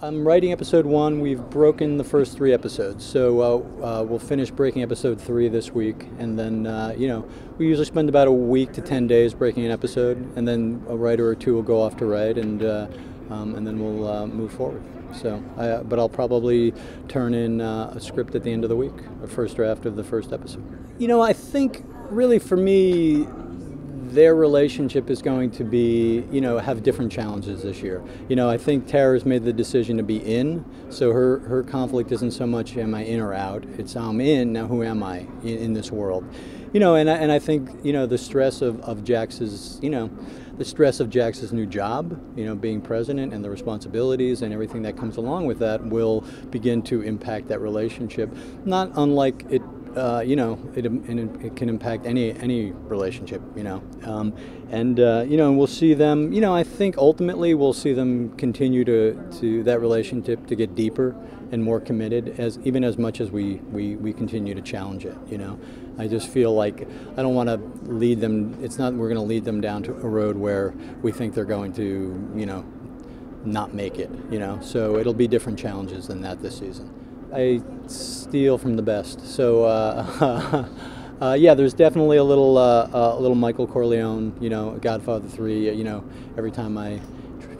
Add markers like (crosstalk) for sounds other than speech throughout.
I'm writing episode one. We've broken the first three episodes, so uh, uh, we'll finish breaking episode three this week, and then uh, you know we usually spend about a week to ten days breaking an episode, and then a writer or two will go off to write, and uh, um, and then we'll uh, move forward. So, I, but I'll probably turn in uh, a script at the end of the week, a first draft of the first episode. You know, I think really for me, their relationship is going to be, you know, have different challenges this year. You know, I think Tara's made the decision to be in, so her, her conflict isn't so much am I in or out, it's I'm in, now who am I in, in this world? You know, and I, and I think, you know, the stress of, of Jax's, you know, the stress of Jax's new job, you know, being president and the responsibilities and everything that comes along with that will begin to impact that relationship, not unlike it uh, you know, it, it, can impact any any relationship, you know, um, and uh, you know, we'll see them. You know, I think ultimately we'll see them continue to to that relationship to get deeper and more committed, as even as much as we we, we continue to challenge it. You know, I just feel like I don't want to lead them. It's not we're going to lead them down to a road where we think they're going to, you know, not make it. You know, so it'll be different challenges than that this season. I steal from the best. So uh, (laughs) uh, yeah, there's definitely a little uh, a little Michael Corleone. You know, Godfather Three. You know, every time I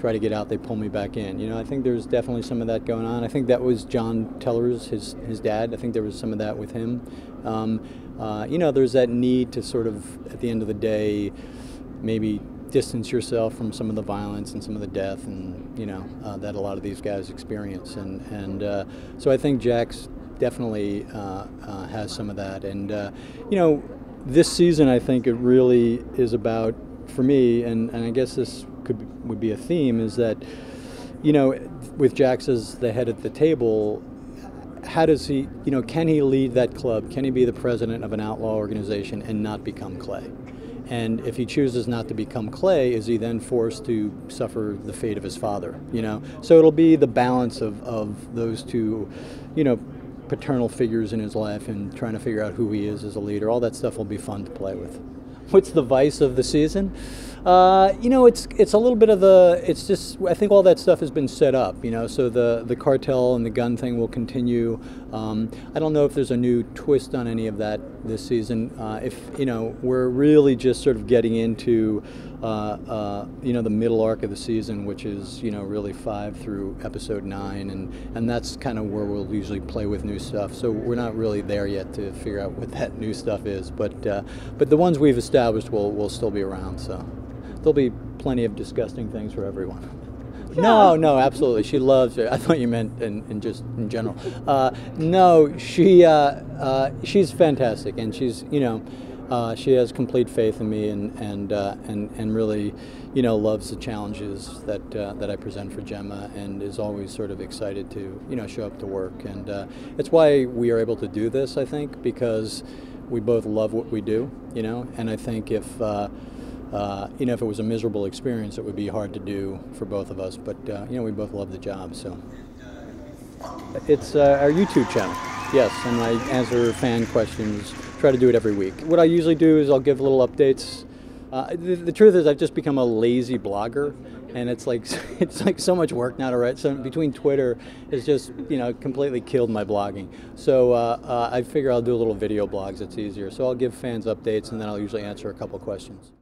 try to get out, they pull me back in. You know, I think there's definitely some of that going on. I think that was John Teller's his his dad. I think there was some of that with him. Um, uh, you know, there's that need to sort of at the end of the day, maybe distance yourself from some of the violence and some of the death and you know uh, that a lot of these guys experience. And and uh, so I think Jax definitely uh, uh has some of that. And uh, you know this season I think it really is about for me and, and I guess this could would be a theme is that you know with Jax as the head at the table how does he you know can he lead that club can he be the president of an outlaw organization and not become Clay and if he chooses not to become Clay, is he then forced to suffer the fate of his father? You know, so it'll be the balance of, of those two, you know, paternal figures in his life and trying to figure out who he is as a leader. All that stuff will be fun to play with. What's the vice of the season? Uh, you know, it's it's a little bit of the. It's just I think all that stuff has been set up. You know, so the the cartel and the gun thing will continue. Um, I don't know if there's a new twist on any of that this season. Uh, if you know, we're really just sort of getting into. Uh, uh, you know the middle arc of the season, which is you know really five through episode nine, and and that's kind of where we'll usually play with new stuff. So we're not really there yet to figure out what that new stuff is, but uh, but the ones we've established will will still be around. So there'll be plenty of disgusting things for everyone. (laughs) No, no, absolutely. She loves it. I thought you meant in, in just in general. Uh, no, she uh, uh, she's fantastic, and she's you know uh, she has complete faith in me, and and uh, and and really, you know, loves the challenges that uh, that I present for Gemma, and is always sort of excited to you know show up to work, and it's why we are able to do this. I think because we both love what we do, you know, and I think if uh, you know, if it was a miserable experience, it would be hard to do for both of us. But uh, you know, we both love the job, so it's uh, our YouTube channel. Yes, and I answer fan questions. Try to do it every week. What I usually do is I'll give little updates. Uh, the, the, truth is, I've just become a lazy blogger, and it's like (laughs) it's like so much work now to write. So between Twitter, it's just you know completely killed my blogging. So uh, uh, I figure I'll do a little video blogs. It's easier. So I'll give fans updates, and then I'll usually answer a couple questions.